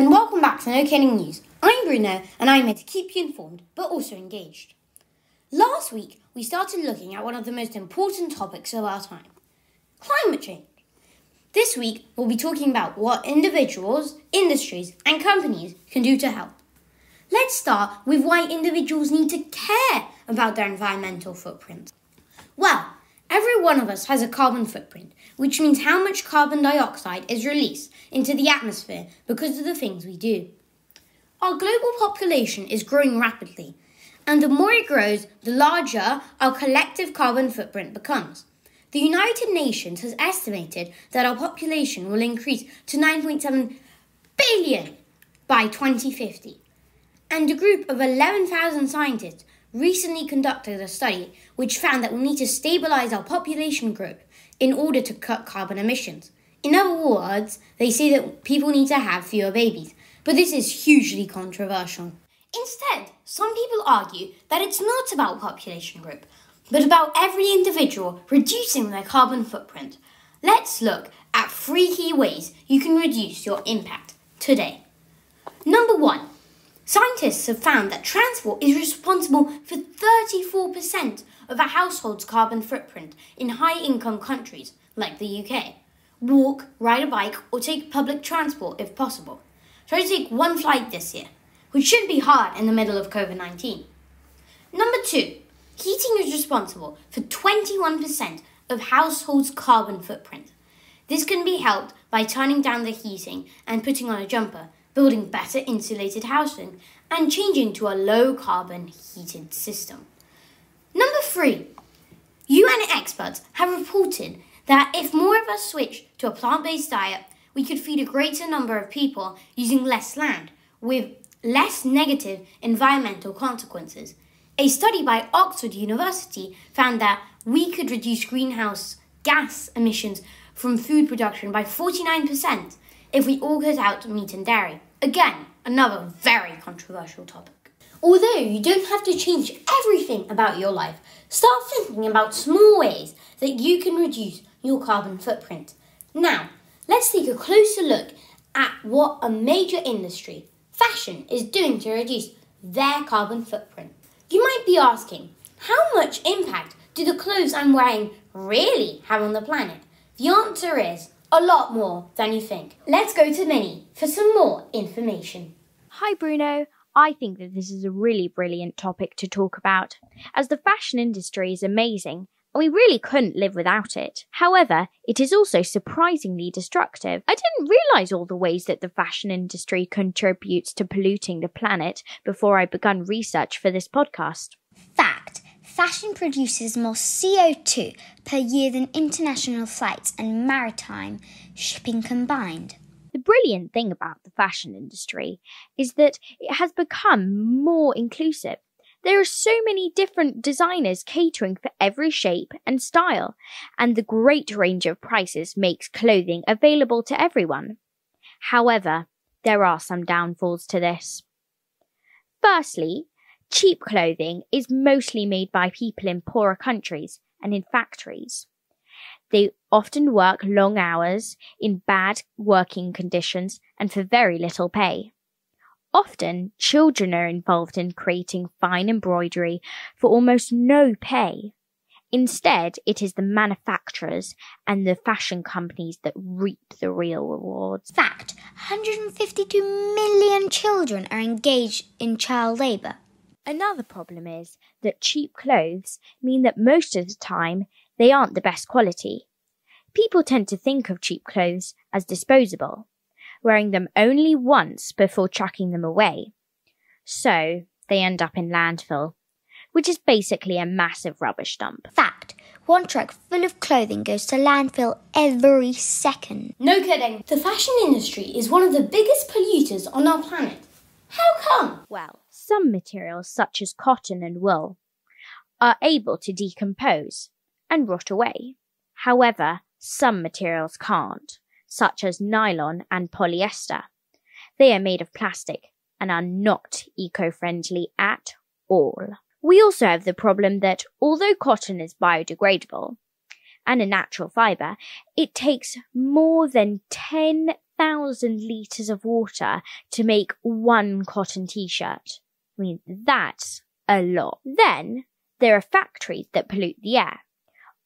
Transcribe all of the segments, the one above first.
and welcome back to No Kidding News. I'm Bruno, and I'm here to keep you informed, but also engaged. Last week, we started looking at one of the most important topics of our time climate change. This week, we'll be talking about what individuals, industries, and companies can do to help. Let's start with why individuals need to care about their environmental footprint. Well, every one of us has a carbon footprint, which means how much carbon dioxide is released into the atmosphere because of the things we do. Our global population is growing rapidly, and the more it grows, the larger our collective carbon footprint becomes. The United Nations has estimated that our population will increase to 9.7 billion by 2050. And a group of 11,000 scientists recently conducted a study which found that we need to stabilize our population growth in order to cut carbon emissions. In other words, they say that people need to have fewer babies, but this is hugely controversial. Instead, some people argue that it's not about population growth, but about every individual reducing their carbon footprint. Let's look at three key ways you can reduce your impact today. Number one, scientists have found that transport is responsible for 34% of a household's carbon footprint in high income countries like the UK. Walk, ride a bike, or take public transport if possible. Try to take one flight this year, which should be hard in the middle of COVID 19. Number two, Heating is responsible for 21% of households' carbon footprint. This can be helped by turning down the heating and putting on a jumper, building better insulated housing, and changing to a low carbon heated system. Number three, UN experts have reported that if more of us switch to a plant based diet, we could feed a greater number of people using less land with less negative environmental consequences. A study by Oxford University found that we could reduce greenhouse gas emissions from food production by 49% if we all cut out to meat and dairy. Again, another very controversial topic. Although you don't have to change everything about your life, start thinking about small ways that you can reduce your carbon footprint. Now, let's take a closer look at what a major industry, fashion, is doing to reduce their carbon footprint. You might be asking, how much impact do the clothes I'm wearing really have on the planet? The answer is a lot more than you think. Let's go to Minnie for some more information. Hi, Bruno. I think that this is a really brilliant topic to talk about, as the fashion industry is amazing and we really couldn't live without it. However, it is also surprisingly destructive. I didn't realize all the ways that the fashion industry contributes to polluting the planet before I began research for this podcast. Fashion produces more CO2 per year than international flights and maritime shipping combined. The brilliant thing about the fashion industry is that it has become more inclusive. There are so many different designers catering for every shape and style, and the great range of prices makes clothing available to everyone. However, there are some downfalls to this. Firstly, cheap clothing is mostly made by people in poorer countries and in factories. They often work long hours in bad working conditions and for very little pay. Often, children are involved in creating fine embroidery for almost no pay. Instead, it is the manufacturers and the fashion companies that reap the real rewards. Fact 152 million children are engaged in child labour. Another problem is that cheap clothes mean that most of the time they aren't the best quality. People tend to think of cheap clothes as disposable, wearing them only once before chucking them away. So they end up in landfill, which is basically a massive rubbish dump. Fact one truck full of clothing goes to landfill every second. No kidding. The fashion industry is one of the biggest polluters on our planet. How come? Well, some materials, such as cotton and wool, are able to decompose and rot away. However, some materials can't such as nylon and polyester. They are made of plastic and are not eco-friendly at all. We also have the problem that although cotton is biodegradable and a natural fiber, it takes more than 10,000 litres of water to make one cotton t-shirt. I mean, that's a lot. Then there are factories that pollute the air.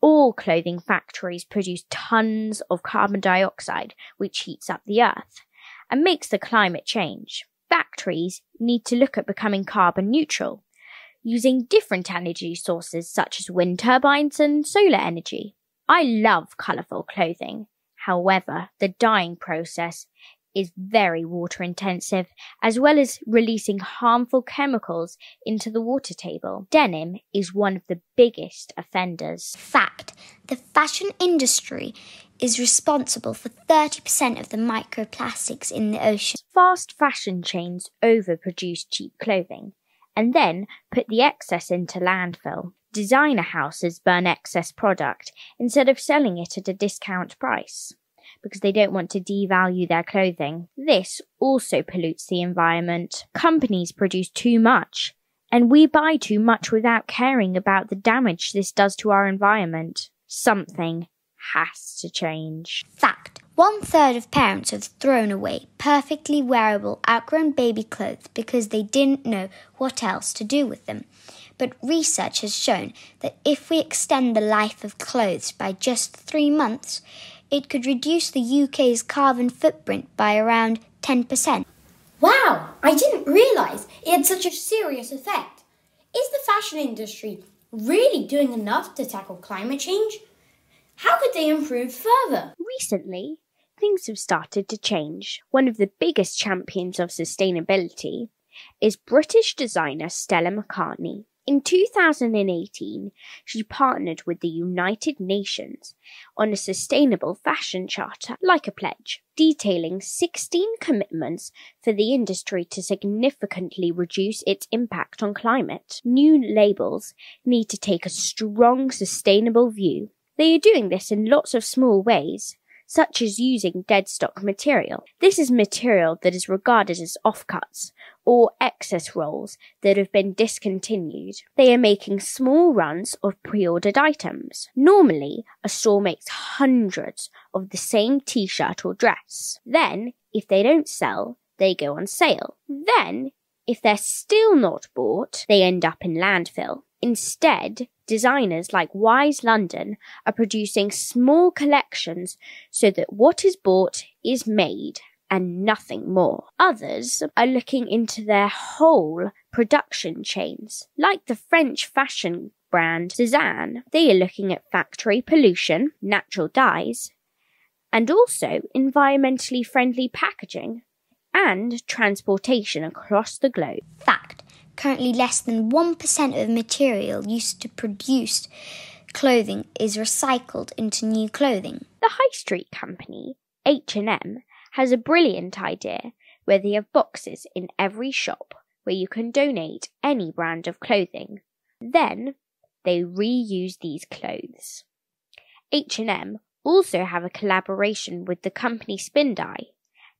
All clothing factories produce tons of carbon dioxide, which heats up the earth and makes the climate change. Factories need to look at becoming carbon neutral, using different energy sources such as wind turbines and solar energy. I love colourful clothing. However, the dyeing process is very water intensive, as well as releasing harmful chemicals into the water table. Denim is one of the biggest offenders. Fact the fashion industry is responsible for 30% of the microplastics in the ocean. Fast fashion chains overproduce cheap clothing and then put the excess into landfill. Designer houses burn excess product instead of selling it at a discount price because they don't want to devalue their clothing. This also pollutes the environment. Companies produce too much, and we buy too much without caring about the damage this does to our environment. Something has to change. Fact one third of parents have thrown away perfectly wearable outgrown baby clothes because they didn't know what else to do with them. But research has shown that if we extend the life of clothes by just three months, it could reduce the UK's carbon footprint by around 10%. Wow, I didn't realise it had such a serious effect. Is the fashion industry really doing enough to tackle climate change? How could they improve further? Recently, things have started to change. One of the biggest champions of sustainability is British designer Stella McCartney. In 2018, she partnered with the United Nations on a sustainable fashion charter, like a pledge, detailing 16 commitments for the industry to significantly reduce its impact on climate. New labels need to take a strong sustainable view. They are doing this in lots of small ways, such as using dead stock material. This is material that is regarded as offcuts or excess rolls that have been discontinued. They are making small runs of pre-ordered items. Normally, a store makes hundreds of the same t-shirt or dress. Then, if they don't sell, they go on sale. Then, if they're still not bought, they end up in landfill. Instead, designers like Wyse London are producing small collections so that what is bought is made and nothing more. Others are looking into their whole production chains, like the French fashion brand Sezane. They are looking at factory pollution, natural dyes, and also environmentally friendly packaging and transportation across the globe. Fact Currently, less than 1% of material used to produce clothing is recycled into new clothing. The high street company, H&M, has a brilliant idea where they have boxes in every shop where you can donate any brand of clothing. Then they reuse these clothes. H&M also have a collaboration with the company Spindye.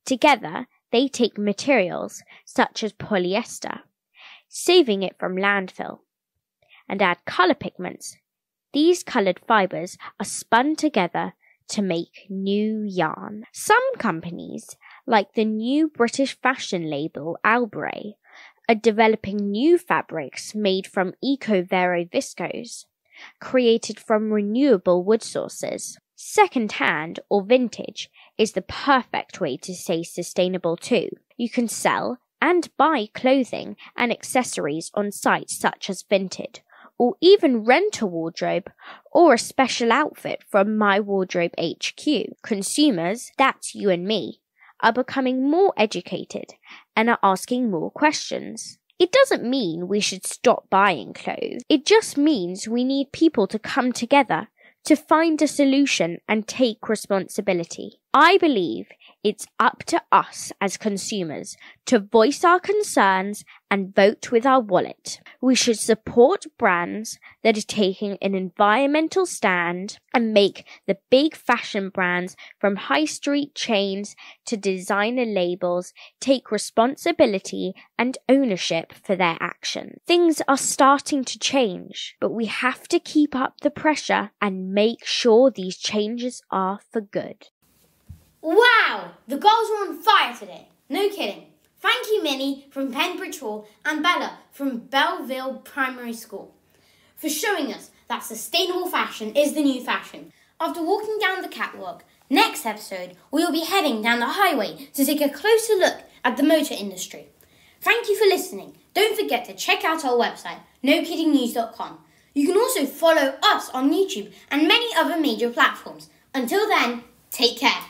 Together, they take materials such as polyester saving it from landfill, and add color pigments. These colored fibers are spun together to make new yarn. Some companies, like the new British fashion label Alberay, are developing new fabrics made from Ecovero viscose, created from renewable wood sources. Second hand or vintage is the perfect way to stay sustainable too. You can sell and buy clothing and accessories on sites such as Vinted, or even rent a wardrobe or a special outfit from My Wardrobe HQ. Consumers, that's you and me, are becoming more educated and are asking more questions. It doesn't mean we should stop buying clothes. It just means we need people to come together to find a solution and take responsibility. I believe it's up to us as consumers to voice our concerns and vote with our wallet. We should support brands that are taking an environmental stand and make the big fashion brands from high street chains to designer labels take responsibility and ownership for their actions. Things are starting to change, but we have to keep up the pressure and make sure these changes are for good. Wow, the girls were on fire today. No kidding. Thank you, Minnie from Pembridge Hall and Bella from Belleville Primary School for showing us that sustainable fashion is the new fashion. After walking down the catwalk, next episode we will be heading down the highway to take a closer look at the motor industry. Thank you for listening. Don't forget to check out our website, nokiddingnews.com. You can also follow us on YouTube and many other major platforms. Until then, take care.